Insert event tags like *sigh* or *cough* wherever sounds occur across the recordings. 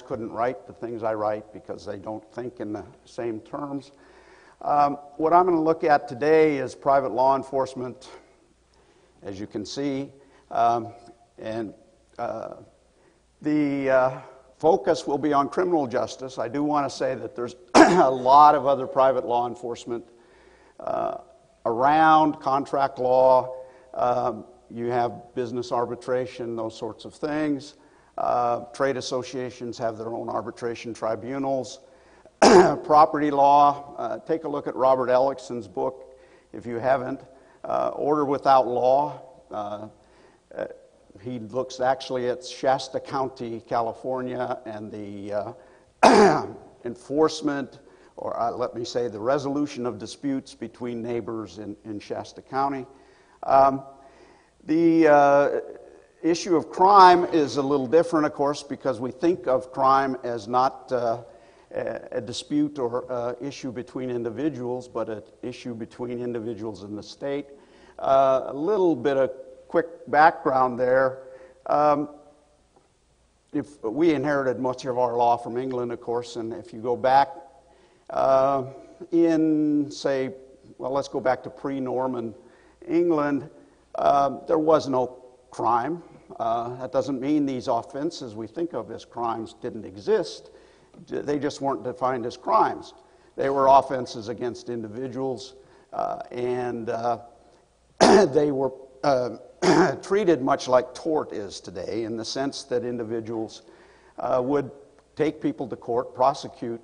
couldn't write the things I write because they don't think in the same terms. Um, what I'm going to look at today is private law enforcement as you can see. Um, and uh, the uh, focus will be on criminal justice. I do want to say that there's *clears throat* a lot of other private law enforcement uh, around contract law. Um, you have business arbitration, those sorts of things. Uh, trade associations have their own arbitration tribunals. *clears throat* Property law, uh, take a look at Robert Ellickson's book if you haven't uh, Order Without Law. Uh, uh, he looks actually at Shasta County, California, and the uh, *clears throat* enforcement, or let me say, the resolution of disputes between neighbors in, in Shasta County. Um, the uh, issue of crime is a little different, of course, because we think of crime as not a dispute or uh, issue between individuals, but an issue between individuals and the state. Uh, a little bit of quick background there. Um, if we inherited much of our law from England, of course, and if you go back uh, in, say, well, let's go back to pre-Norman England, um, there was no crime. Uh, that doesn't mean these offenses we think of as crimes didn't exist. They just weren't defined as crimes. They were offenses against individuals, uh, and uh, *clears throat* they were uh, *clears throat* treated much like tort is today, in the sense that individuals uh, would take people to court, prosecute,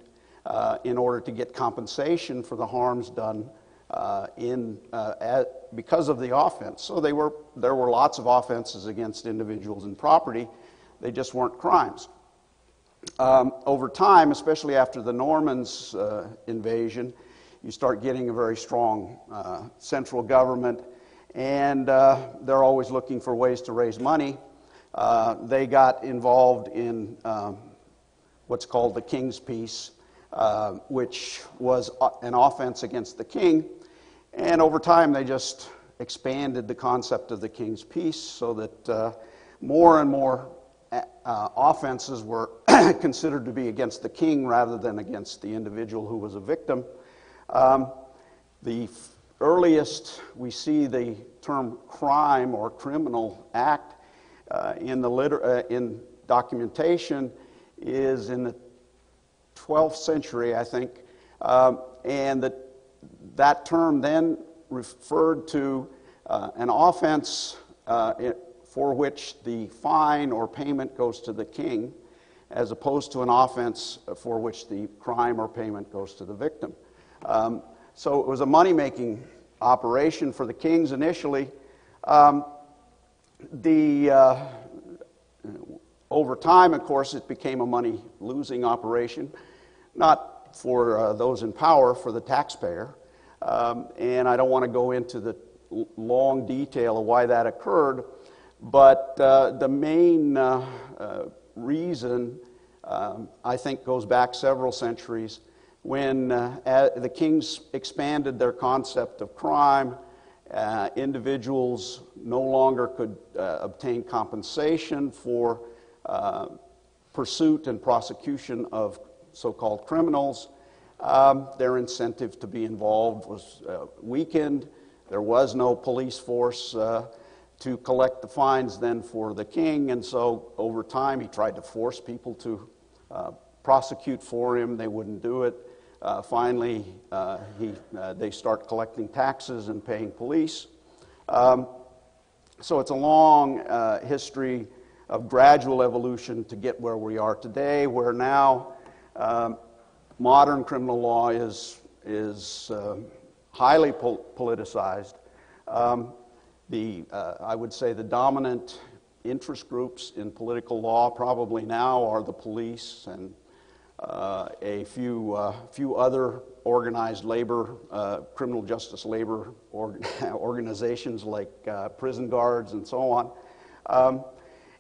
in order to get compensation for the harms done in, at, because of the offense. So they were, there were lots of offenses against individuals and property, they just weren't crimes. Um, over time, especially after the Normans' uh, invasion, you start getting a very strong uh, central government, and uh, they're always looking for ways to raise money. Uh, they got involved in um, what's called the King's Peace, uh, which was uh, an offense against the king. And over time, they just expanded the concept of the King's Peace so that more and more uh, offenses were *coughs* considered to be against the king rather than against the individual who was a victim. Um, the f- earliest we see the term crime or criminal act uh, in, the liter- uh, in documentation is in the 12th century, I think, um, and that that term then referred to uh, an offense uh, for which the fine or payment goes to the king, as opposed to an offense for which the crime or payment goes to the victim. Um, so it was a money making operation for the kings initially. Um, the, uh, over time, of course, it became a money losing operation, not for uh, those in power, for the taxpayer. Um, and I don't want to go into the long detail of why that occurred. But uh, the main uh, uh, reason, um, I think, goes back several centuries when uh, the kings expanded their concept of crime. Uh, individuals no longer could uh, obtain compensation for pursuit and prosecution of so called criminals. Um, their incentive to be involved was weakened. There was no police force to collect the fines then for the king. And so over time, he tried to force people to uh, prosecute for him. They wouldn't do it. Uh, finally, uh, he, uh, they start collecting taxes and paying police. Um, so it's a long uh, history of gradual evolution to get where we are today, where now um, modern criminal law is, is uh, highly pol- politicized. Um, the, uh, I would say the dominant interest groups in political law probably now are the police and uh, a few, uh, few other organized labor, uh, criminal justice labor org- *laughs* organizations like uh, prison guards and so on. Um,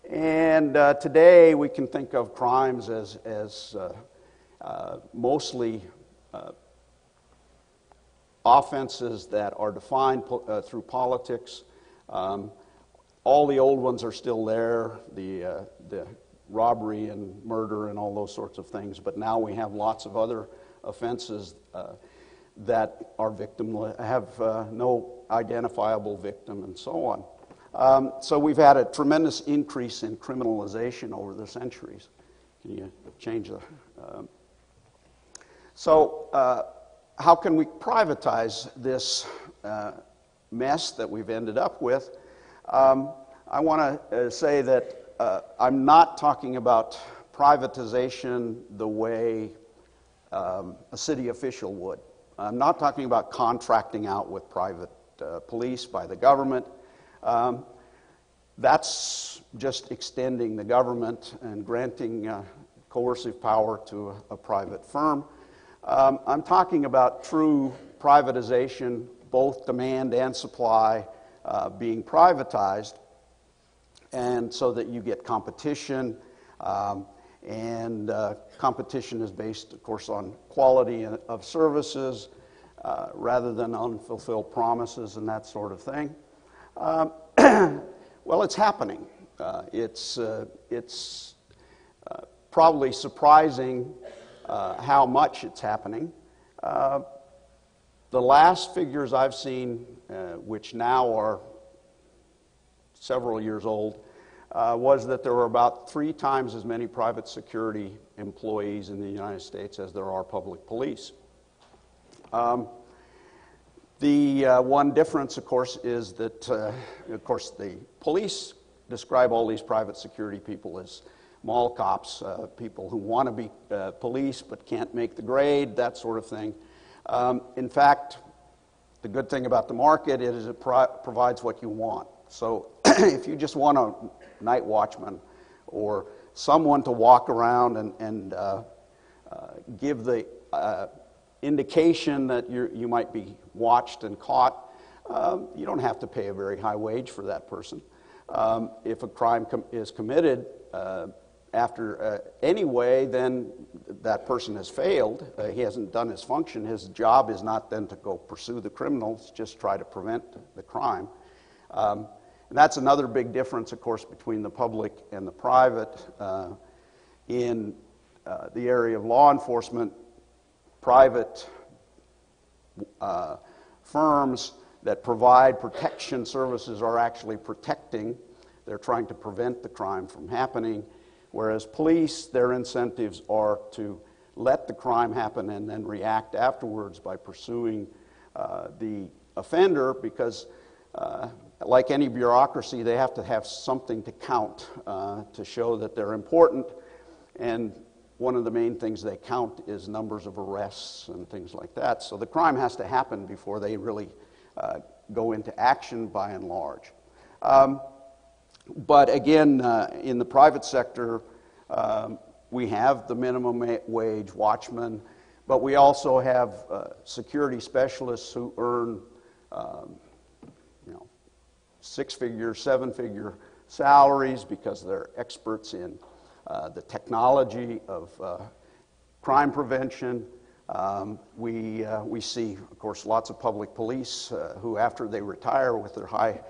and uh, today we can think of crimes as, as uh, mostly uh, offenses that are defined po- uh, through politics. Um, all the old ones are still there, the, uh, the robbery and murder and all those sorts of things, but now we have lots of other offenses uh, that are victim have uh, no identifiable victim and so on. Um, so we've had a tremendous increase in criminalization over the centuries. Can you change the? Um, so uh, how can we privatize this uh, mess that we've ended up with? Um, I want to uh, say that uh, I'm not talking about privatization the way um, a city official would. I'm not talking about contracting out with private uh, police by the government. Um, that's just extending the government and granting uh, coercive power to a, a private firm. Um, I'm talking about true privatization, both demand and supply uh, being privatized, and so that you get competition. Um, and uh, competition is based, of course, on quality of services uh, rather than unfulfilled promises and that sort of thing. Um, *clears throat* well, it's happening. Uh, it's uh, it's uh, probably surprising uh, how much it's happening. Uh, the last figures I've seen, which now are several years old, uh, was that there were about three times as many private security employees in the United States as there are public police. Um, the uh, one difference, of course, is that, uh, of course, the police describe all these private security people as mall cops, uh, people who want to be uh, police but can't make the grade, that sort of thing. Um, in fact, the good thing about the market is it pro- provides what you want. So *clears throat* if you just want a night watchman or someone to walk around and, and uh, uh, give the uh, indication that you might be watched and caught, um, you don't have to pay a very high wage for that person. Um, if a crime com- is committed uh, after uh, anyway, then that person has failed. Uh, he hasn't done his function. His job is not then to go pursue the criminals, just try to prevent the crime. Um, and that's another big difference, of course, between the public and the private. Uh, in uh, the area of law enforcement, private uh, firms that provide protection services are actually protecting. They're trying to prevent the crime from happening. Whereas police, their incentives are to let the crime happen and then react afterwards by pursuing uh, the offender because uh, like any bureaucracy, they have to have something to count uh, to show that they're important. And one of the main things they count is numbers of arrests and things like that. So the crime has to happen before they really uh, go into action by and large. Um, but again, uh, in the private sector, um, we have the minimum wage watchmen, but we also have uh, security specialists who earn um, six figure, seven figure salaries because they're experts in uh, the technology of uh, crime prevention. Um, we, uh, we see, of course, lots of public police uh, who, after they retire with their high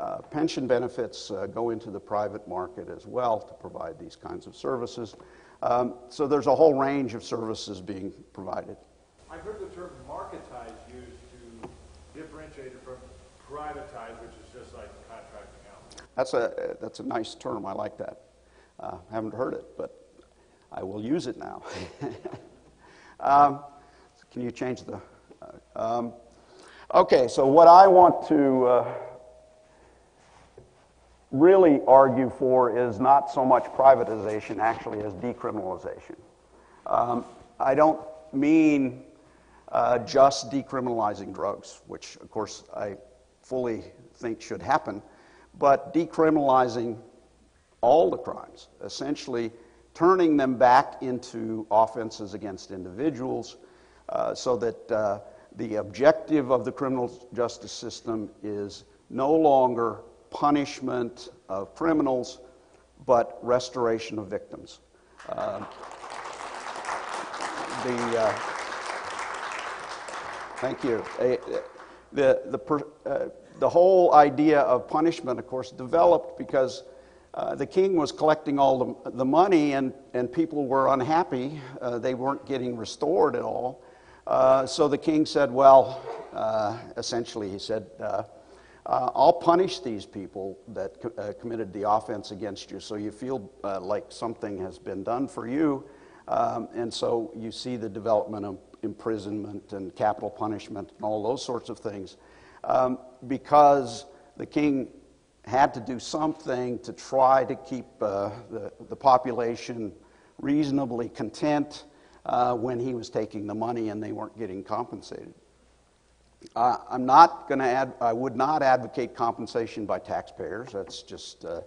uh, pension benefits, uh, go into the private market as well to provide these kinds of services. Um, so there's a whole range of services being provided. I've heard the term marketized used to differentiate it from privatized, which is just like contracting out. That's a, that's a nice term. I like that. Uh, haven't heard it, but I will use it now. *laughs* um, can you change the. Uh, um, okay, so what I want to uh, really argue for is not so much privatization, actually, as decriminalization. Um, I don't mean uh, just decriminalizing drugs, which, of course, I fully think should happen, but decriminalizing all the crimes, essentially turning them back into offenses against individuals uh, so that uh, the objective of the criminal justice system is no longer punishment of criminals, but restoration of victims. Uh, the, uh, thank you. The, the, per, uh, the whole idea of punishment, of course, developed because uh, the king was collecting all the, the money and, and people were unhappy. Uh, they weren't getting restored at all. Uh, so the king said, Well, essentially, he said, uh, uh, I'll punish these people that co- committed the offense against you so you feel like something has been done for you. Um, and so you see the development of imprisonment and capital punishment and all those sorts of things. Um, because the king had to do something to try to keep uh, the, the population reasonably content uh, when he was taking the money and they weren't getting compensated. Uh, I'm not going to add, I would not advocate compensation by taxpayers. That's just uh,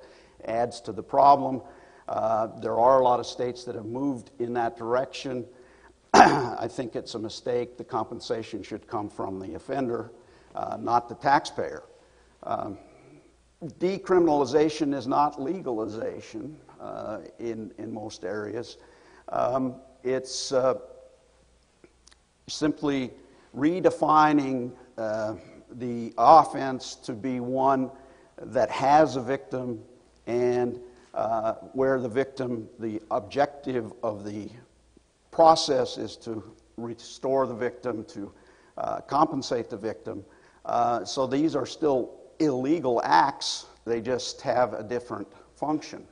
adds to the problem. Uh, there are a lot of states that have moved in that direction. *clears throat* I think it's a mistake. The compensation should come from the offender, uh, not the taxpayer. Um, decriminalization is not legalization uh, in, in most areas. Um, it's uh, simply redefining uh, the offense to be one that has a victim and uh, where the victim, the objective of the process is to restore the victim, to uh, compensate the victim. Uh, so these are still illegal acts, they just have a different function.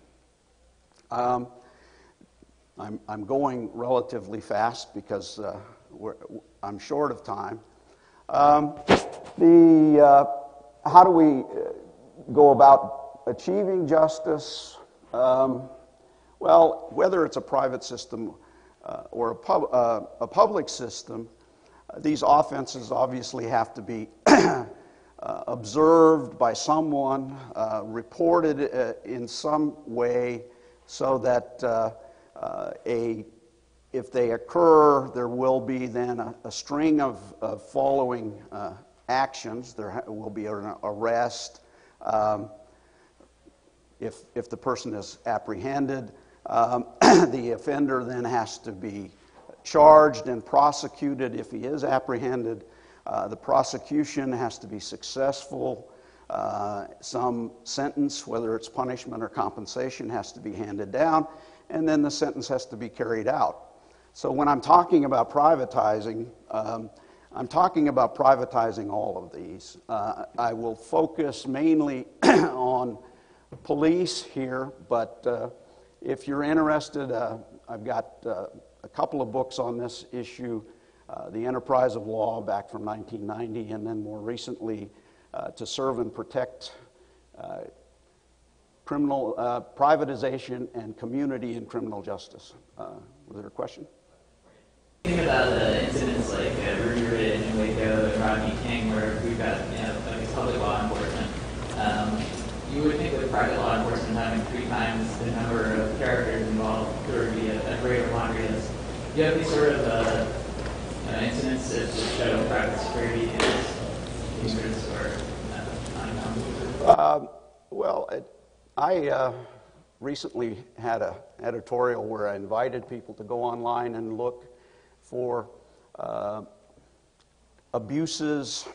Um, I'm, I'm going relatively fast because uh, I'm short of time. Um, the, uh, how do we uh, go about achieving justice? Um, well, whether it's a private system uh, or a, pub, uh, a public system, uh, these offenses obviously have to be *clears throat* uh, observed by someone, reported in some way, so that a if they occur, there will be then a, a string of, of following actions. There will be an arrest. Um, if, if the person is apprehended, um, *clears throat* the offender then has to be charged and prosecuted if he is apprehended. Uh, the prosecution has to be successful. Uh, some sentence, whether it's punishment or compensation, has to be handed down, and then the sentence has to be carried out. So when I'm talking about privatizing, um, I'm talking about privatizing all of these. Uh, I will focus mainly *clears throat* on police here, but uh, if you're interested, uh, I've got uh, a couple of books on this issue uh, The Enterprise of Law back from 1990, and then more recently, uh, To Serve and Protect Criminal Privatization and Community in Criminal Justice. was there a question? Think about the incidents like uh, Ruby Ridge and Waco and Rodney King, where we've got you know like public law enforcement. Um, you would think with private law enforcement having three times the number of characters involved, there would be a, a greater laundry list. Do you have any sort of uh, uh, incidents that show private security is dangerous or uh, um, well, it, I uh, recently had an editorial where I invited people to go online and look for uh, abuses,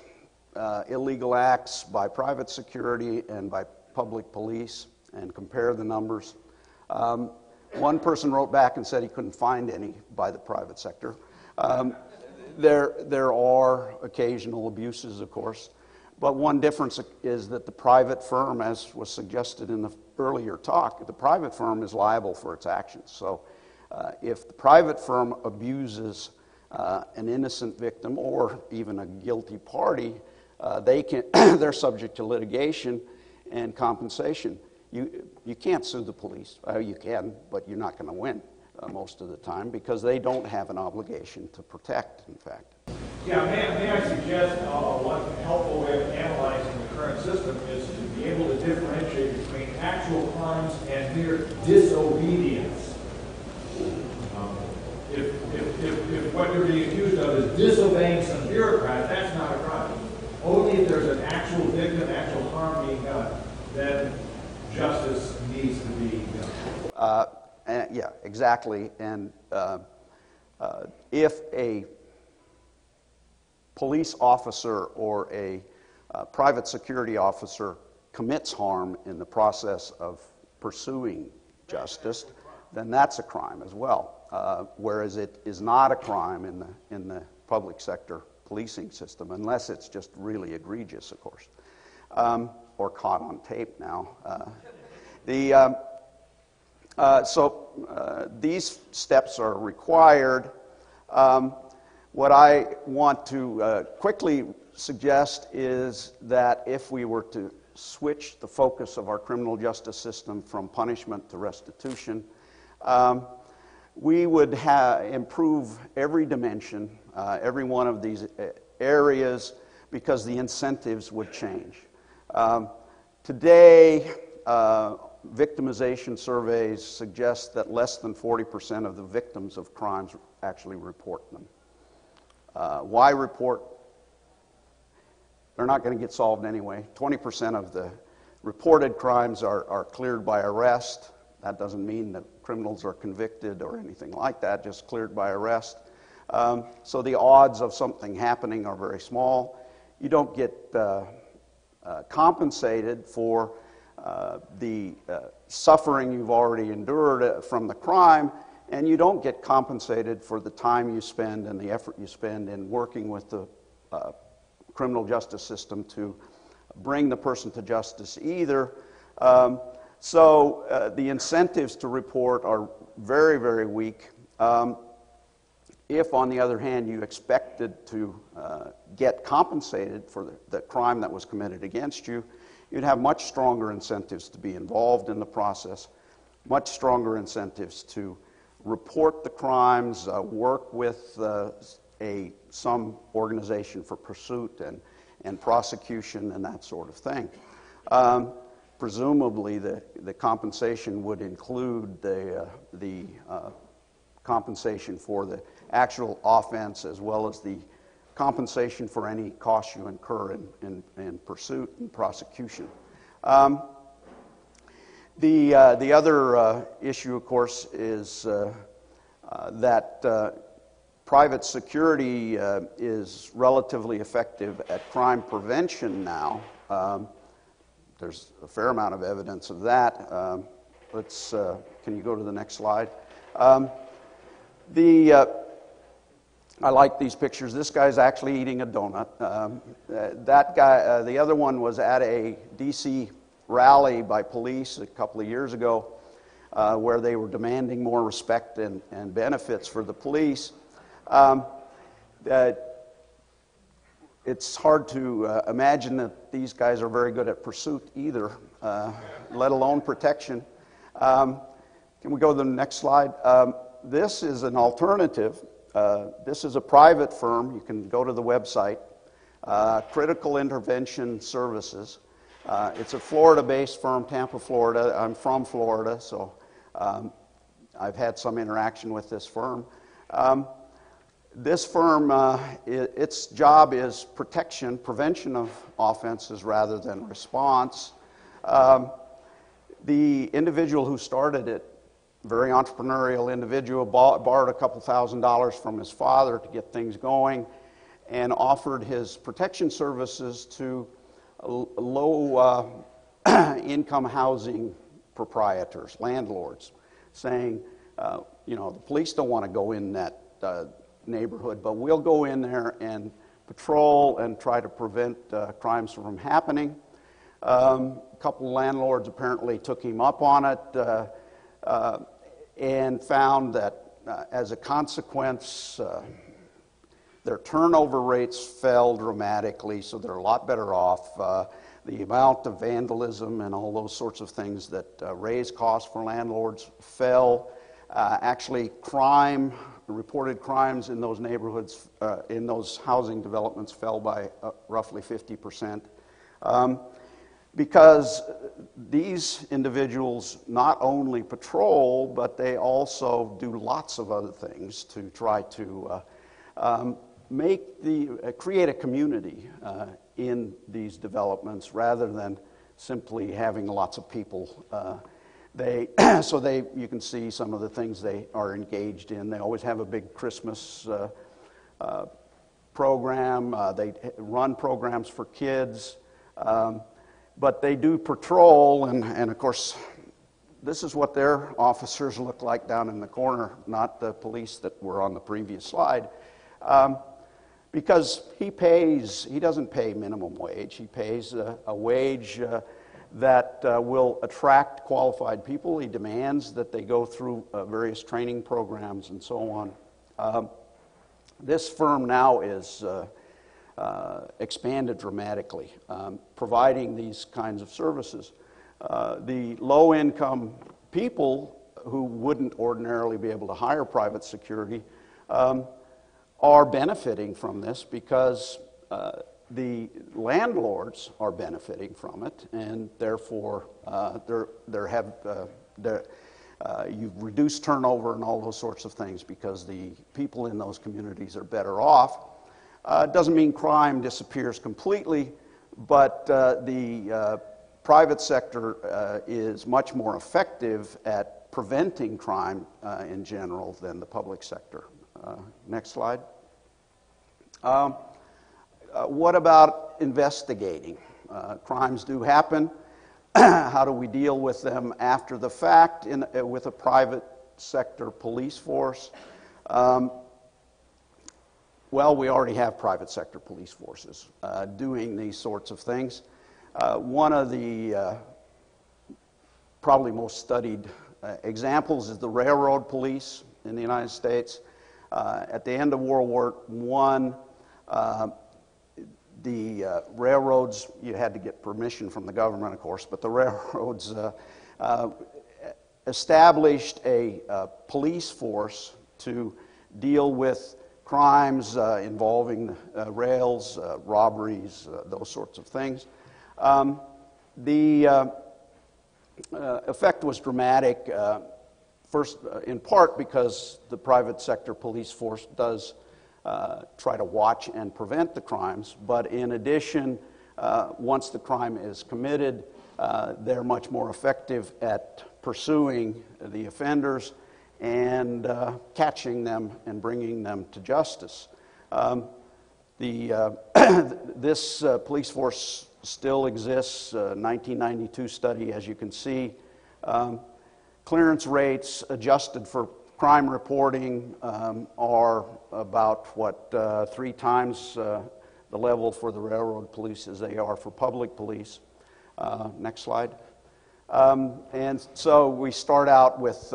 uh, illegal acts by private security and by public police and compare the numbers. Um, one person wrote back and said he couldn't find any by the private sector. Um, there, there are occasional abuses, of course, but one difference is that the private firm, as was suggested in the earlier talk, the private firm is liable for its actions. So uh, if the private firm abuses uh, an innocent victim or even a guilty party, uh, they can, *clears throat* they're subject to litigation and compensation. You, you can't sue the police. Uh, you can, but you're not going to win uh, most of the time because they don't have an obligation to protect, in fact. Yeah, may, may I suggest uh, one helpful way of analyzing the current system is to be able to differentiate between actual crimes and mere disobedience what you're being accused of is disobeying some bureaucrat, that's not a crime. Only if there's an actual victim, actual harm being done, then justice needs to be done. Uh, yeah, exactly. And uh, uh, if a police officer or a uh, private security officer commits harm in the process of pursuing justice, then that's a crime as well. Uh, whereas it is not a crime in the, in the public sector policing system, unless it's just really egregious, of course, um, or caught on tape now. Uh, the, um, uh, so uh, these steps are required. Um, what I want to uh, quickly suggest is that if we were to switch the focus of our criminal justice system from punishment to restitution, um, we would ha- improve every dimension, uh, every one of these uh, areas, because the incentives would change. Um, today, uh, victimization surveys suggest that less than 40% of the victims of crimes actually report them. Uh, why report? They're not going to get solved anyway. 20% of the reported crimes are, are cleared by arrest. That doesn't mean that criminals are convicted or anything like that, just cleared by arrest. Um, so the odds of something happening are very small. You don't get uh, uh, compensated for uh, the uh, suffering you've already endured uh, from the crime, and you don't get compensated for the time you spend and the effort you spend in working with the uh, criminal justice system to bring the person to justice either. Um, so uh, the incentives to report are very, very weak. Um, if, on the other hand, you expected to uh, get compensated for the, the, crime that was committed against you, you'd have much stronger incentives to be involved in the process, much stronger incentives to report the crimes, uh, work with uh, a, some organization for pursuit and, and prosecution and that sort of thing. Um, presumably, the, the compensation would include the, uh, the uh, compensation for the actual offense as well as the compensation for any costs you incur in, in, in pursuit and prosecution. Um, the, uh, the other uh, issue, of course, is uh, uh that private security is relatively effective at crime prevention now. Um, there's a fair amount of evidence of that. Um, let's, can you go to the next slide? Um, the, I like these pictures. This guy's actually eating a donut. Um, that guy, the other one was at a DC rally by police a couple of years ago uh, where they were demanding more respect and, and benefits for the police. Um, it's hard to uh, imagine that these guys are very good at pursuit either, uh, let alone protection. Um, can we go to the next slide? Um, this is an alternative. Uh, this is a private firm. You can go to the website, uh, Critical Intervention Services. Uh, it's a Florida based firm, Tampa, Florida. I'm from Florida, so um, I've had some interaction with this firm. Um, this firm, uh, it, its job is protection, prevention of offenses rather than response. Um, the individual who started it, very entrepreneurial individual, bought, borrowed a couple thousand dollars from his father to get things going and offered his protection services to low uh, *clears throat* income housing proprietors, landlords, saying, uh, you know, the police don't want to go in that uh, neighborhood, but we'll go in there and patrol and try to prevent uh, crimes from happening. Um, a couple landlords apparently took him up on it uh, uh, and found that as a consequence, their turnover rates fell dramatically, so they're a lot better off. Uh, the amount of vandalism and all those sorts of things that uh, raise costs for landlords fell. Uh, actually, crime, reported crimes in those neighborhoods, uh, in those housing developments, fell by uh, roughly 50%. Um, because these individuals not only patrol, but they also do lots of other things to try to uh, um, make the, uh, create a community uh, in these developments rather than simply having lots of people. They, *clears throat* so they, you can see some of the things they are engaged in. They always have a big Christmas uh, uh, program. Uh, they run programs for kids. Um, but they do patrol, and, and of course, this is what their officers look like down in the corner, not the police that were on the previous slide. Um, because he pays, he doesn't pay minimum wage, he pays a, a wage uh, that uh, will attract qualified people. He demands that they go through uh, various training programs and so on. Um, this firm now is uh, uh, expanded dramatically, um, providing these kinds of services. Uh, the low income people who wouldn't ordinarily be able to hire private security um, are benefiting from this because uh, the landlords are benefiting from it, and therefore uh, there, there have, uh, there, uh, you've reduced turnover and all those sorts of things because the people in those communities are better off. Uh, doesn't mean crime disappears completely, but uh, the uh, private sector is much more effective at preventing crime in general than the public sector. Next slide. Um, what about investigating? crimes do happen. *clears throat* How do we deal with them after the fact in, with a private sector police force? Um, well, we already have private sector police forces uh, doing these sorts of things. Uh, one of the uh, probably most studied uh, examples is the railroad police in the United States. Uh, at the end of World War I, uh, the railroads, you had to get permission from the government, of course, but the *laughs* railroads established a police force to deal with crimes uh, involving uh, rails, uh, robberies, uh, those sorts of things. Um, the uh, uh, effect was dramatic, first, in part because the private sector police force does try to watch and prevent the crimes, but in addition, once the crime is committed, they're much more effective at pursuing the offenders and uh, catching them and bringing them to justice. Um, the, uh, *coughs* this uh, police force still exists, 1992 uh, study, as you can see. Um, clearance rates adjusted for crime reporting um, are about, what, uh, three times uh, the level for the railroad police as they are for public police. next slide. Um, and so we start out with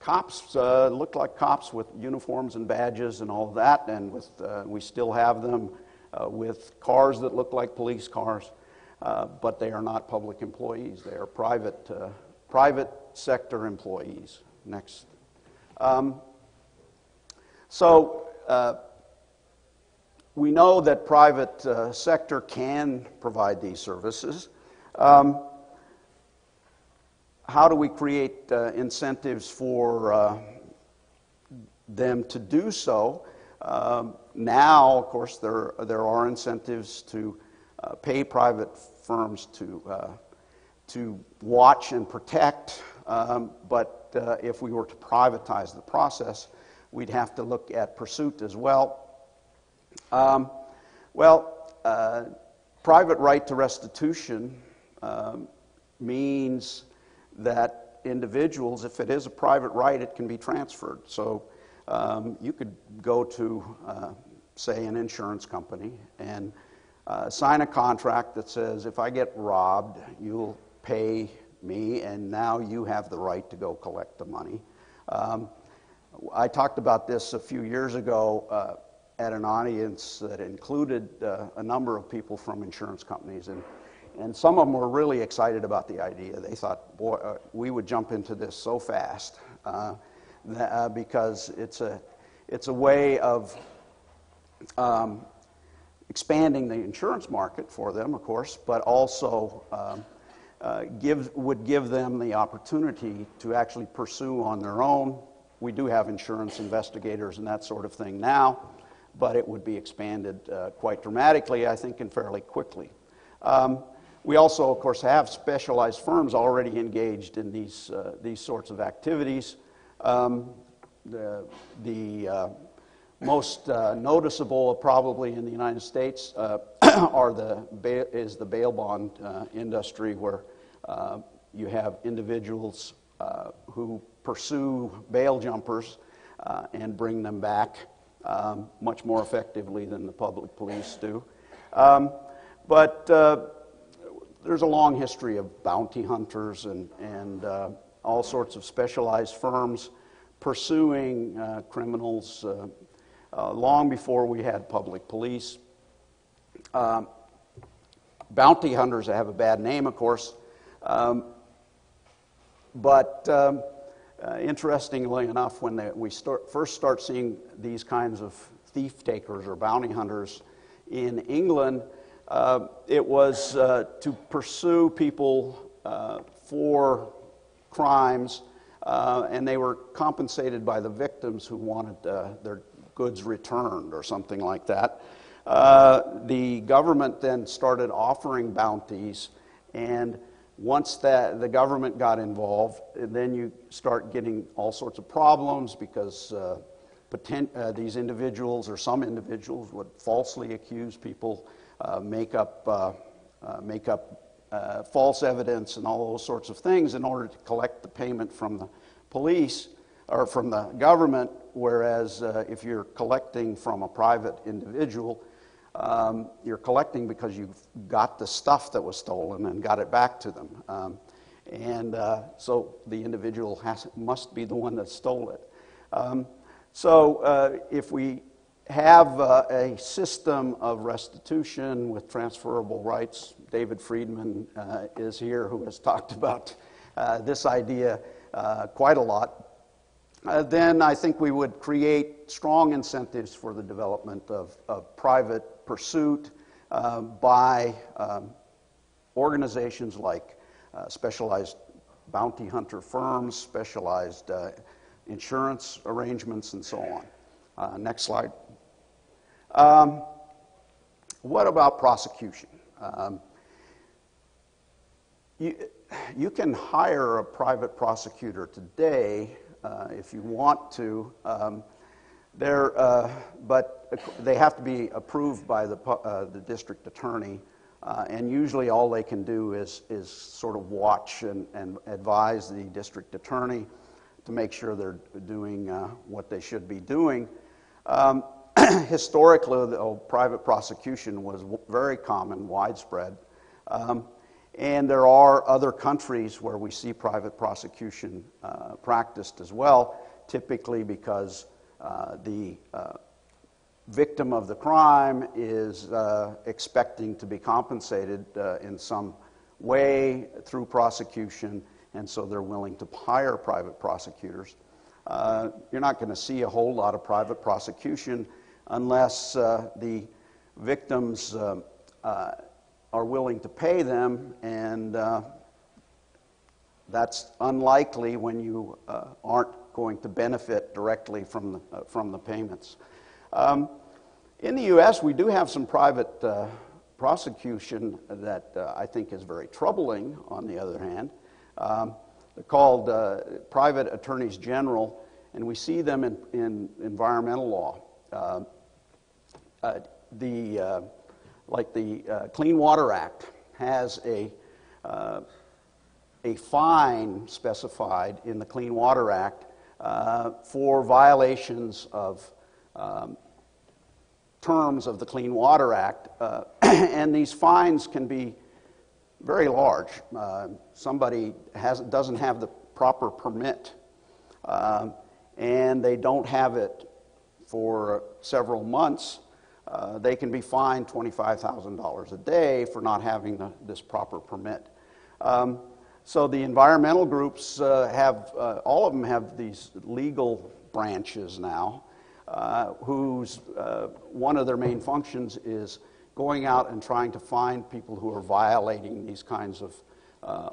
cops uh, looked like cops with uniforms and badges and all of that, and with, uh, we still have them uh, with cars that look like police cars, uh, but they are not public employees. They are private, uh, private sector employees. Next. Um, so uh, we know that private sector can provide these services. Um, how do we create uh, incentives for uh, them to do so? Um, now, of course, there, there are incentives to uh, pay private firms to, uh, to watch and protect, um, but uh, if we were to privatize the process, we'd have to look at pursuit as well. Um, well, uh, private right to restitution um, means that individuals, if it is a private right, it can be transferred. So um, you could go to, uh, say, an insurance company and uh, sign a contract that says, if I get robbed, you'll pay me, and now you have the right to go collect the money. Um, I talked about this a few years ago uh, at an audience that included uh, a number of people from insurance companies. And and some of them were really excited about the idea. They thought, boy, uh, we would jump into this so fast uh, that, uh, because it's a, it's a way of um, expanding the insurance market for them, of course, but also um, uh, give, would give them the opportunity to actually pursue on their own we do have insurance investigators and that sort of thing now, but it would be expanded uh, quite dramatically, I think, and fairly quickly. Um, we also, of course, have specialized firms already engaged in these, uh, these sorts of activities. Um, the the uh, most uh, noticeable, probably in the United States, *clears throat* are the is the bail bond uh, industry, where you have individuals uh, who pursue bail jumpers uh, and bring them back um, much more effectively than the public police do. Um, but uh, there's a long history of bounty hunters and, and uh, all sorts of specialized firms pursuing uh, criminals uh, uh, long before we had public police. Um, bounty hunters have a bad name, of course, um, but um, uh, interestingly enough, when they, we start, first start seeing these kinds of thief takers or bounty hunters in England, uh, it was uh, to pursue people uh, for crimes, uh, and they were compensated by the victims who wanted uh, their goods returned or something like that. the government then started offering bounties, and once that the government got involved, then you start getting all sorts of problems because uh, potent, uh, these individuals or some individuals would falsely accuse people, uh, make up, uh, uh, make up uh, false evidence, and all those sorts of things in order to collect the payment from the police or from the government. Whereas if you're collecting from a private individual, um, you're collecting because you've got the stuff that was stolen and got it back to them. Um, and uh, so the individual has, must be the one that stole it. Um, so uh, if we have uh, a system of restitution with transferable rights, David Friedman uh, is here who has talked about uh, this idea uh, quite a lot. then I think we would create strong incentives for the development of, of private pursuit uh, by um, organizations like uh, specialized bounty hunter firms, specialized uh, insurance arrangements, and so on. Uh, next slide. Um, what about prosecution? Um, you, you can hire a private prosecutor today uh, if you want to. Uh, but they have to be approved by the, uh, the district attorney, uh, and usually all they can do is, is sort of watch and, and advise the district attorney to make sure they're doing uh, what they should be doing. Um, *clears throat* historically, though, private prosecution was very common, widespread. Um, and there are other countries where we see private prosecution uh, practiced as well, typically because the uh, victim of the crime is uh, expecting to be compensated uh, in some way through prosecution, and so they're willing to hire private prosecutors. Uh, you're not going to see a whole lot of private prosecution unless the victims are willing to pay them, and that's unlikely when you aren't going to benefit directly from the, uh, from the payments. Um, in the U.S., we do have some private uh, prosecution that uh, I think is very troubling, on the other hand. Um, they're called uh, private attorneys general, and we see them in, in environmental law. Um, uh, the, uh, like the Clean Water Act has a a fine specified in the Clean Water Act uh, for violations of um, terms of the Clean Water Act. Uh, *clears throat* and these fines can be very large. Uh, somebody has, doesn't have the proper permit, uh, and they don't have it for several months. Uh, they can be fined $25,000 a day for not having the, this proper permit. Um, so the environmental groups uh, have, uh, all of them have these legal branches now, uh, whose uh, one of their main functions is going out and trying to find people who are violating these kinds of uh,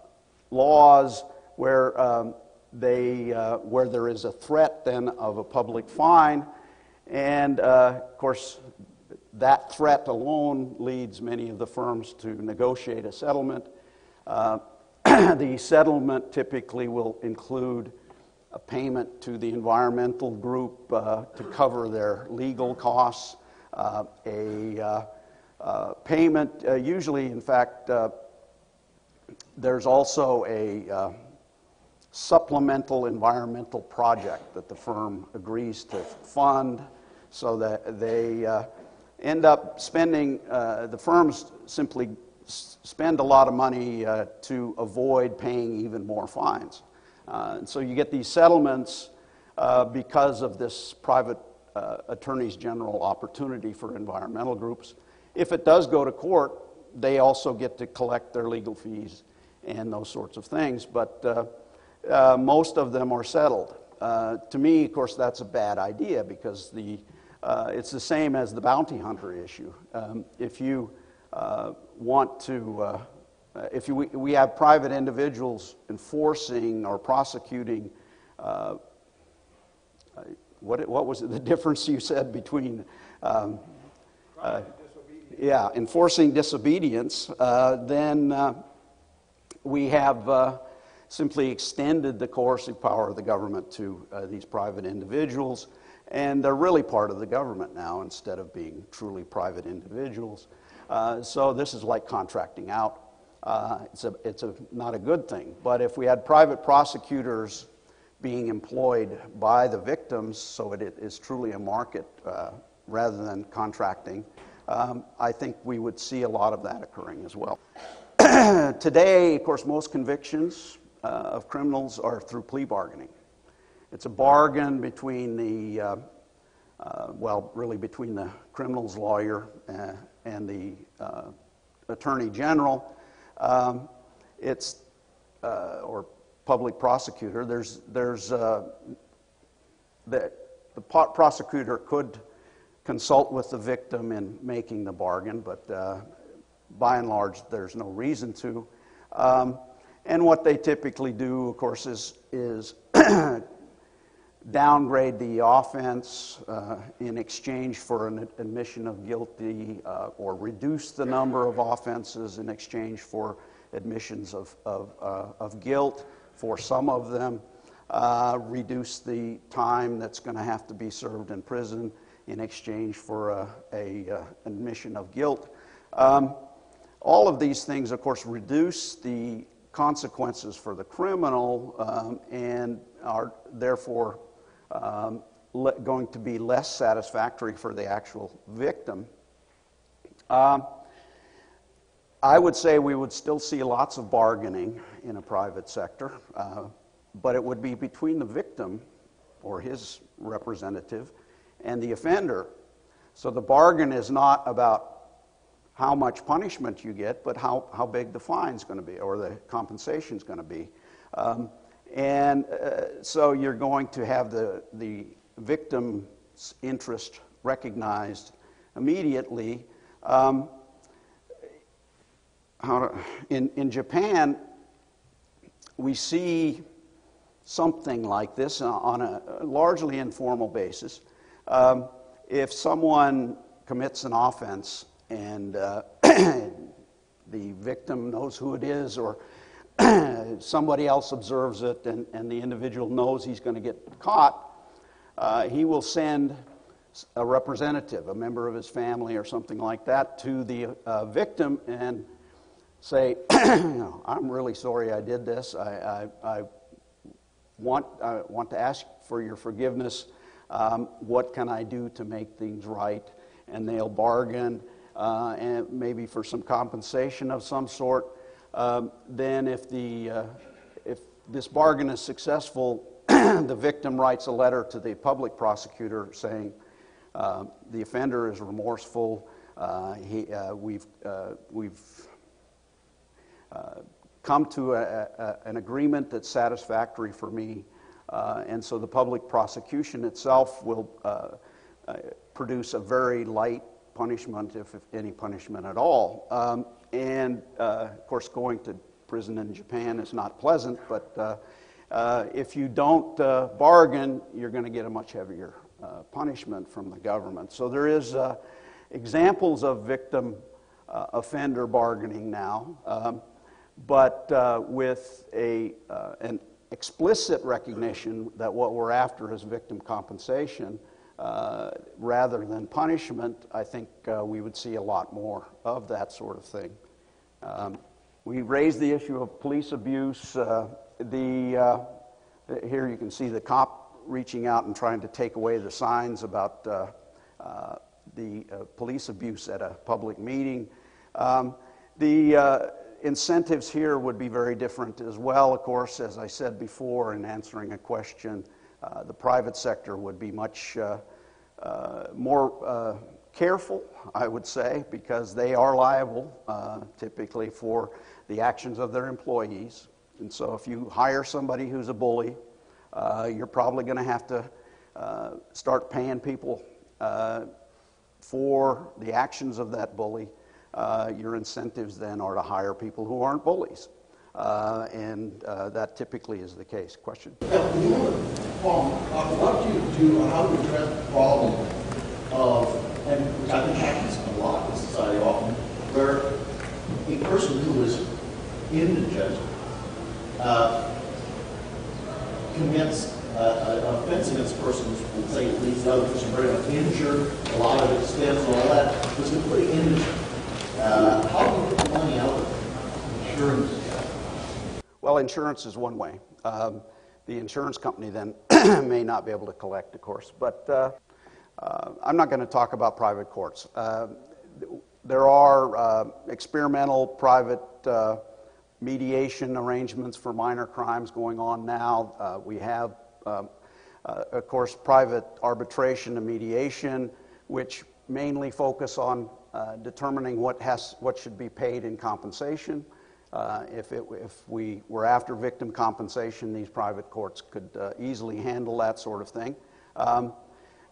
laws where um, they, uh, where there is a threat then of a public fine. And of course, that threat alone leads many of the firms to negotiate a settlement. Uh, the settlement typically will include a payment to the environmental group uh, to cover their legal costs, uh, a uh, uh, payment, uh, usually, in fact, uh, there's also a supplemental environmental project that the firm agrees to fund so that they end up spending, the firms simply spend a lot of money uh, to avoid paying even more fines. Uh, and so you get these settlements uh, because of this private uh, attorneys general opportunity for environmental groups. If it does go to court, they also get to collect their legal fees and those sorts of things. But uh, most of them are settled. To me, of course, that's a bad idea because the, uh, it's the same as the bounty hunter issue. Um, if you uh, want to, uh, if you, we, we have private individuals enforcing or prosecuting, uh, what, what was it, *laughs* the difference you said between, um, uh, yeah, enforcing disobedience, uh, then uh, we have uh, simply extended the coercive power of the government to these private individuals, and they're really part of the government now instead of being truly private individuals. Uh, so this is like contracting out. Uh, it's a, it's a, not a good thing. But if we had private prosecutors being employed by the victims, so it is truly a market uh, rather than contracting, um, I think we would see a lot of that occurring as well. *clears throat* Today, of course, most convictions uh, of criminals are through plea bargaining. It's a bargain between the, uh, well, really between the criminal's lawyer and the uh, attorney general. Um, it's, uh, or public prosecutor. There's, there's, the, the prosecutor could consult with the victim in making the bargain, but by and large, there's no reason to. Um, and what they typically do, of course, is, is *clears throat* downgrade the offense uh, in exchange for an admission of guilty uh, or reduce the number of offenses in exchange for admissions of, of, uh, of guilt for some of them, uh, reduce the time that's going to have to be served in prison in exchange for a, a uh, admission of guilt. Um, all of these things, of course, reduce the consequences for the criminal um, and are therefore um, le- going to be less satisfactory for the actual victim. Um, I would say we would still see lots of bargaining in a private sector, uh, but it would be between the victim or his representative and the offender. So the bargain is not about how much punishment you get, but how, how big the fine's going to be or the compensation's going to be. Um, and uh, so you're going to have the, the victim's interest recognized immediately. Um, to, in, in Japan, we see something like this on a largely informal basis. Um, if someone commits an offense and uh, *clears throat* the victim knows who it is, or *clears throat* somebody else observes it, and, and the individual knows he's going to get caught, uh, he will send a representative, a member of his family, or something like that, to the uh, victim and say, *clears throat* I'm really sorry I did this. I, I, I, want, I want to ask for your forgiveness. Um, what can I do to make things right? And they'll bargain uh, and maybe for some compensation of some sort. Um, then, if, the, uh, if this bargain is successful, *clears throat* the victim writes a letter to the public prosecutor saying uh, the offender is remorseful. Uh, he, uh, we've, uh, we've come to a, a, an agreement that's satisfactory for me. and so the public prosecution itself will produce a very light punishment, if, if any punishment at all. Um, and uh, of course, going to prison in Japan is not pleasant, but uh, uh, if you don't uh, bargain, you're going to get a much heavier punishment from the government. So there is examples of victim offender bargaining now, um, but with a, an explicit recognition that what we're after is victim compensation rather than punishment, I think uh, we would see a lot more of that sort of thing. Um, we raised the issue of police abuse. Uh, the, uh, here you can see the cop reaching out and trying to take away the signs about uh, uh, the police abuse at a public meeting. Um, the incentives here would be very different as well, of course, as I said before in answering a question. Uh, the private sector would be much uh, uh, more careful, I would say, because they are liable typically for the actions of their employees. And so if you hire somebody who's a bully, you're probably going to have to start paying people for the actions of that bully. Uh, your incentives then are to hire people who aren't bullies. Uh, and uh, that typically is the case. Question? Yeah, you know, um, uh, what do you do, how do you address the problem of, and which I think happens a lot in society often, where a person who is indigent uh, commits uh, an offense against a person let's say, leaves the other person very much injured, a lot of expense and all that, was completely indigent. Uh, how do you get the money out of it? Insurance. Well, insurance is one way. Um, the insurance company then *clears throat* may not be able to collect, of course. But uh, uh, I'm not going to talk about private courts. Uh, there are uh, experimental private uh, mediation arrangements for minor crimes going on now. Uh, we have, um, of course, private arbitration and mediation, which mainly focus on determining what, has, what should be paid in compensation. Uh, if, it, if we were after victim compensation, these private courts could uh, easily handle that sort of thing. Um,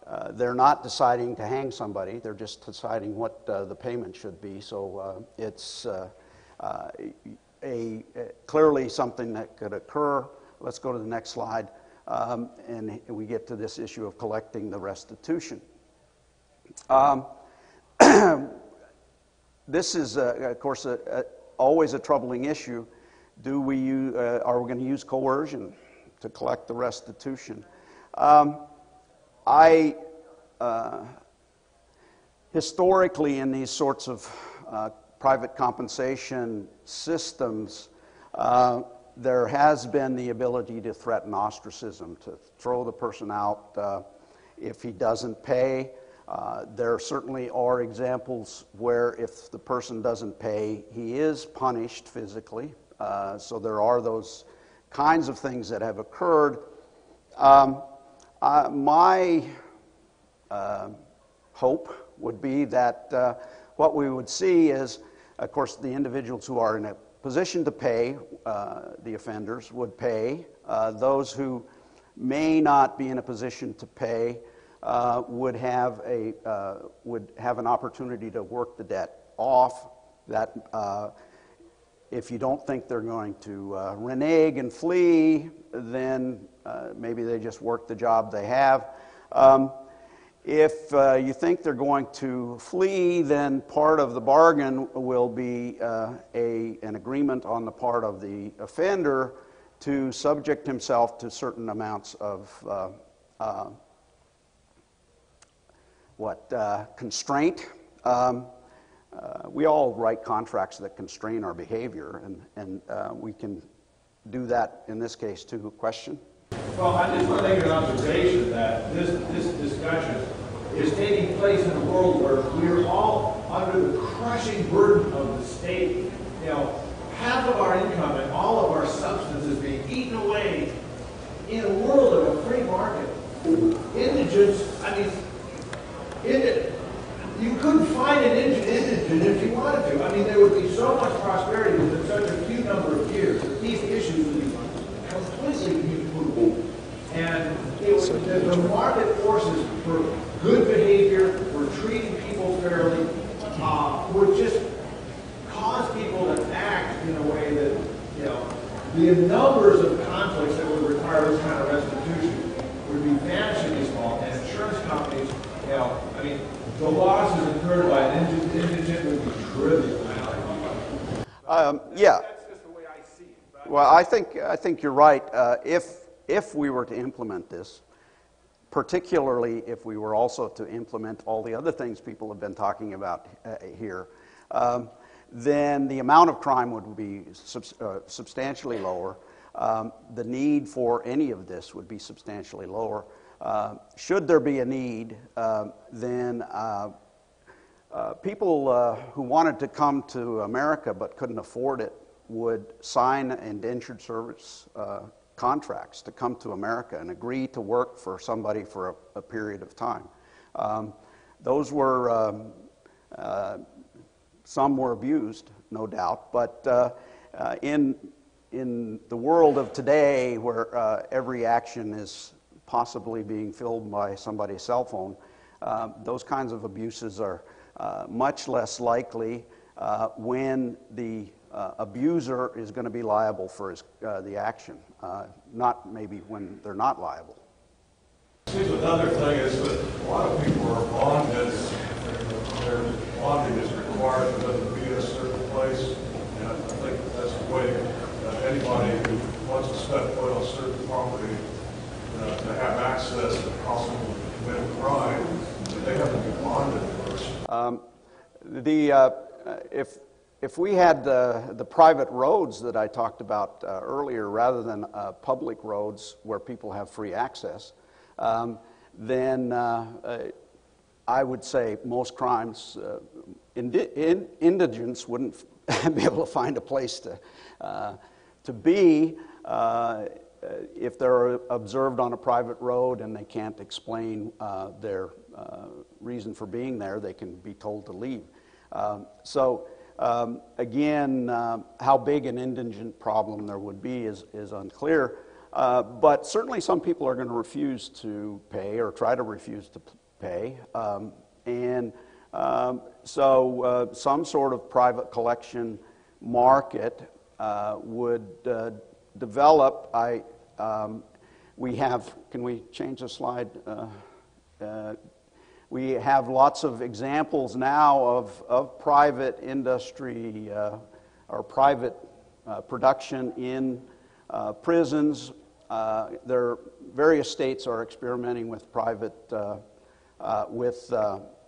uh, they're not deciding to hang somebody, they're just deciding what uh, the payment should be. So uh, it's a, a- clearly something that could occur. Let's go to the next slide. Um, and we get to this issue of collecting the restitution. Um, *clears throat* this is, of course, a, a, always a troubling issue. Do we uh, are we going to use coercion to collect the restitution? Um, I, uh, historically, in these sorts of uh, private compensation systems, uh, there has been the ability to threaten ostracism, to throw the person out uh, if he doesn't pay. Uh, there certainly are examples where if the person doesn't pay, he is punished physically. Uh, so there are those kinds of things that have occurred. Um, uh, my uh, hope would be that uh, what we would see is, of course, the individuals who are in a position to pay, the offenders would pay. Those who may not be in a position to pay uh, would have a uh, would have an opportunity to work the debt off. That uh, if you don't think they're going to uh, renege and flee, then uh, maybe they just work the job they have. Um, if uh, you think they're going to flee, then part of the bargain will be uh, a, an agreement on the part of the offender to subject himself to certain amounts of uh, uh, what uh, constraint. Um, uh, we all write contracts that constrain our behavior, and, and uh, we can do that in this case too. Question? Well, I just want to make an observation that this, this discussion is taking place in a world where we're all under the crushing burden of the state. You know, half of our income and all of our substance is being eaten away in a world of a free market. Indigents, I mean, find an indigent, indigent if you wanted to. I mean, there would be so much prosperity within such a few number of years that these issues would be completely movable. And it was, the, the market forces for good behavior, for treating people fairly, uh, would just cause people to act in a way that, you know, the numbers of conflicts that would the losses incurred by an indigent would be trivial. Um, yeah. That's just the way I see it. Well, I think, I think you're right. Uh, if, if we were to implement this, particularly if we were also to implement all the other things people have been talking about uh, here, um, then the amount of crime would be subs- uh, substantially lower. Um, the need for any of this would be substantially lower. Uh, should there be a need, uh, then uh, uh, people who wanted to come to America but couldn't afford it would sign indentured service contracts to come to America and agree to work for somebody for a, a period of time. Um, those were, um, uh, some were abused, no doubt, but uh, uh, in, in the world of today where every action is possibly being filmed by somebody's cell phone, uh, those kinds of abuses are uh, much less likely uh, when the uh, abuser is going to be liable for his, uh, the action, not maybe when they're not liable. Another thing is that a lot of people are bonded, their bonding is required for them to be in a certain place, and I think that's the way anybody who wants to step foot on certain property, uh, to have access to possible crime, that they have to be bonded first. Um, the, uh, if, if we had the, the private roads that I talked about uh, earlier rather than uh, public roads where people have free access, um, then uh, uh, I would say most crimes, indi- in, indigents wouldn't *laughs* be able to find a place to, to be if they're observed on a private road and they can't explain uh, their uh, reason for being there, they can be told to leave. Um, so, um, again, uh, how big an indigent problem there would be is, is unclear. Uh, but certainly, some people are going to refuse to pay or try to refuse to pay. Um, and um, so, uh, some sort of private collection market uh, would develop. I, um, we have, can we change the slide? Uh, uh, we have lots of examples now of, of private industry uh, or private uh, production in uh, prisons. Uh, there, various states are experimenting with private, with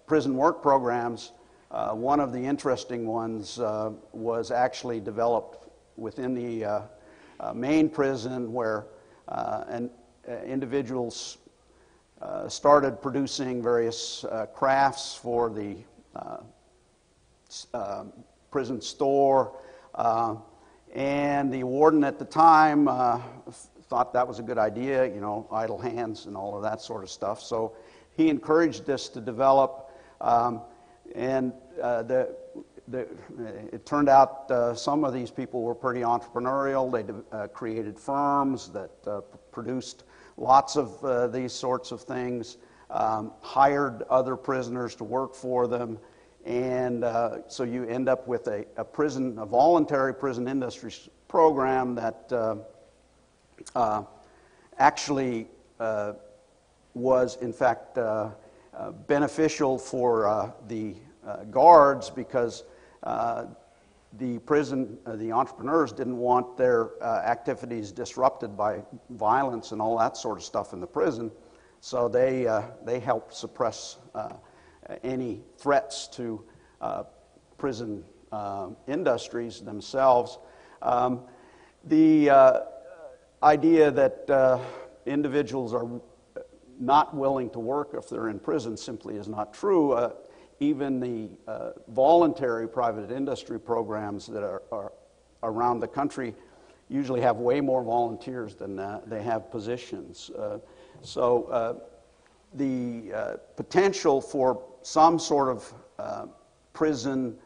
prison work programs. One of the interesting ones was actually developed within the uh, Maine prison where uh, an, uh, individuals uh, started producing various crafts for the prison store. And the warden at the time thought that was a good idea, you know, idle hands and all of that sort of stuff. So he encouraged this to develop. Um, and uh, the, it turned out uh, some of these people were pretty entrepreneurial. They uh, created firms that uh, produced lots of uh, these sorts of things, um, hired other prisoners to work for them, and uh, so you end up with a, a prison, a voluntary prison industry program that uh, actually was, in fact, beneficial for the uh, guards because the prison, uh, the entrepreneurs didn't want their uh, activities disrupted by violence and all that sort of stuff in the prison. So they, uh, they helped suppress uh, any threats to uh, prison uh, industries themselves. Um, the uh, idea that uh, individuals are not willing to work if they're in prison simply is not true. Even the uh, voluntary private industry programs that are, are around the country usually have way more volunteers than uh, they have positions. Uh, so uh, the uh, potential for some sort of prison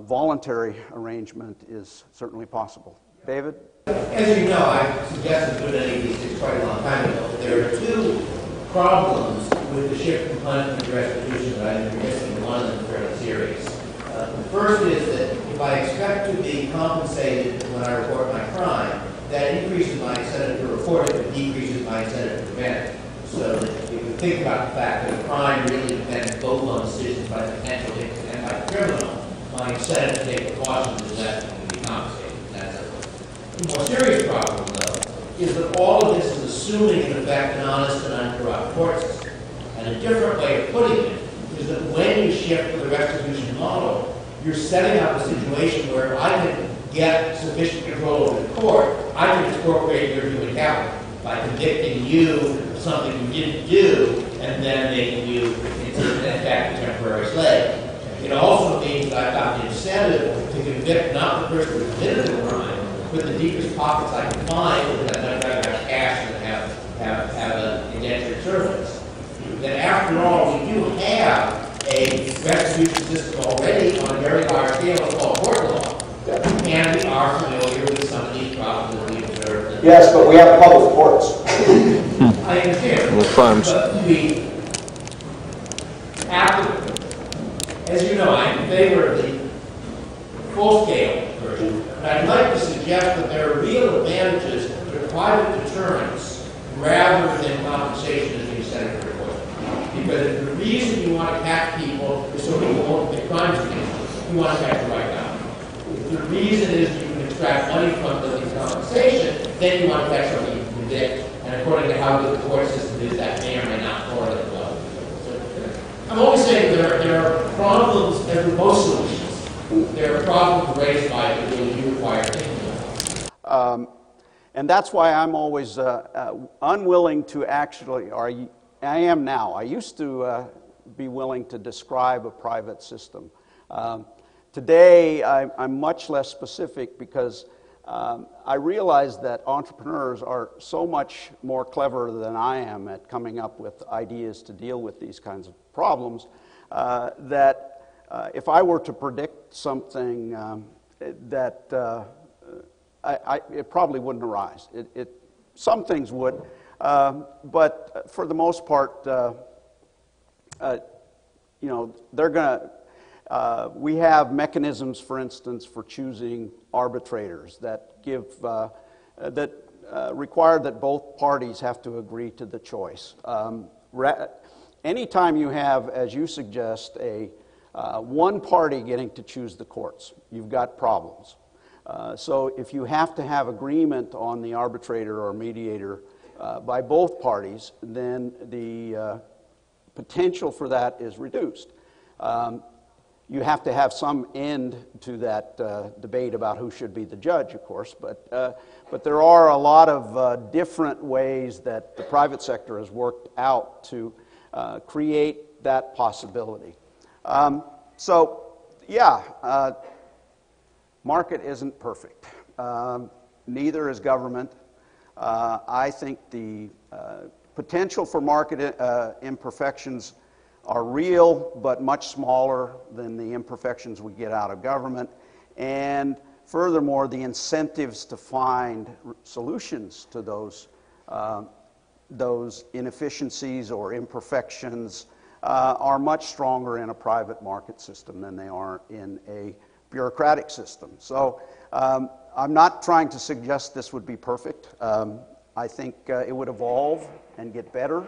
voluntary arrangement is certainly possible. David? As you know, I suggested any of these quite a long time ago. There are two problems with the shift from punishment to restitution that I think are missing, one of them fairly serious. Uh, the first is that if I expect to be compensated when I report my crime, that increases my incentive to report it, but decreases my incentive to prevent it. So if you think about the fact that a crime really depends both on decisions by the potential victim and by the criminal, my incentive to take precautions is that it can be compensated. That's a more serious problem, though, is that all of this is assuming, in effect, an honest and uncorrupt court system. And a different way of putting it is that when you shift to the restitution model, you're setting up a situation where I can get sufficient control over the court, I can expropriate your human capital by convicting you of something you didn't do and then making you in effect, a temporary slave. It also means that I've got the incentive to convict not the person who committed the crime, but the deepest pockets I can find I'd rather have cash than have, have, have an indentured servants. That after all, we do have a restitution system already on a very large scale, called tort law. And we are familiar with some of these problems that we observed. Yes, but we have public courts. I understand. With funds. But we have as you know, I'm in favor of the full-scale version. But I'd like to suggest that there are real advantages to private deterrence rather than compensation as being set in the report. Because the reason you want to catch people is so people won't commit crimes against you. You want to catch the right guy. If the reason is you can extract money from them in compensation, then you want to catch somebody you can convict. And according to how good the court system is, that may or may not correlate well. I'm always saying there, there are problems, there are most solutions. There are problems raised by the really require thinking. Um, and that's why I'm always uh, uh, unwilling to actually, or I am now. I used to uh, be willing to describe a private system. Um, today, I, I'm much less specific because um, I realize that entrepreneurs are so much more clever than I am at coming up with ideas to deal with these kinds of problems uh, that uh, if I were to predict something um, that uh, I, I, it probably wouldn't arise. It, it, some things would, um, but for the most part, uh, uh, you know, they're going to. Uh, we have mechanisms, for instance, for choosing arbitrators that give uh, that require that both parties have to agree to the choice. Um, ra- anytime you have, as you suggest, a uh, one party getting to choose the courts, you've got problems. Uh, so if you have to have agreement on the arbitrator or mediator uh, by both parties, then the uh, potential for that is reduced. Um, you have to have some end to that uh, debate about who should be the judge, of course, but, uh, but there are a lot of uh, different ways that the private sector has worked out to uh, create that possibility. Um, so, yeah, uh, market isn't perfect. Um, neither is government. Uh, I think the potential for market imperfections are real but much smaller than the imperfections we get out of government. And furthermore, the incentives to find solutions to those, uh, those inefficiencies or imperfections uh, are much stronger in a private market system than they are in a bureaucratic system. So um, I'm not trying to suggest this would be perfect. Um, I think uh, it would evolve and get better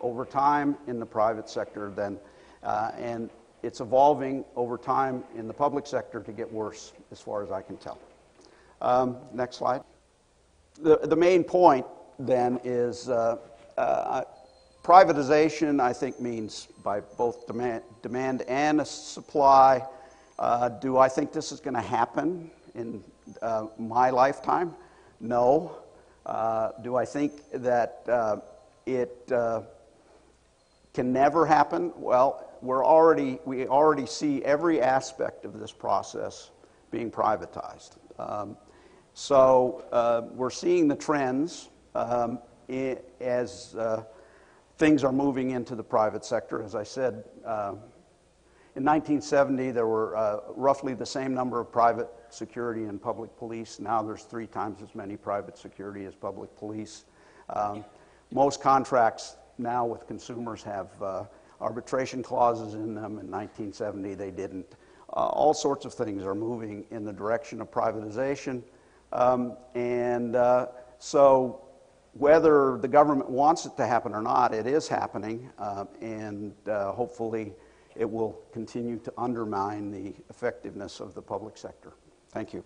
over time in the private sector than, uh, and it's evolving over time in the public sector to get worse, as far as I can tell. Um, next slide. The, the main point then is uh, uh, privatization, I think, means by both demand, demand and supply. Uh, do I think this is going to happen in uh, my lifetime? No. Uh, do I think that uh, it can never happen? Well, we're already, we already see every aspect of this process being privatized. Um, so uh, we're seeing the trends um, as uh, things are moving into the private sector. As I said, uh, in 1970, there were uh, roughly the same number of private security and public police. Now there's three times as many private security as public police. Um, most contracts now with consumers have uh, arbitration clauses in them. In 1970, they didn't. Uh, all sorts of things are moving in the direction of privatization. Um, and uh, so whether the government wants it to happen or not, it is happening, uh, and uh, hopefully it will continue to undermine the effectiveness of the public sector. Thank you.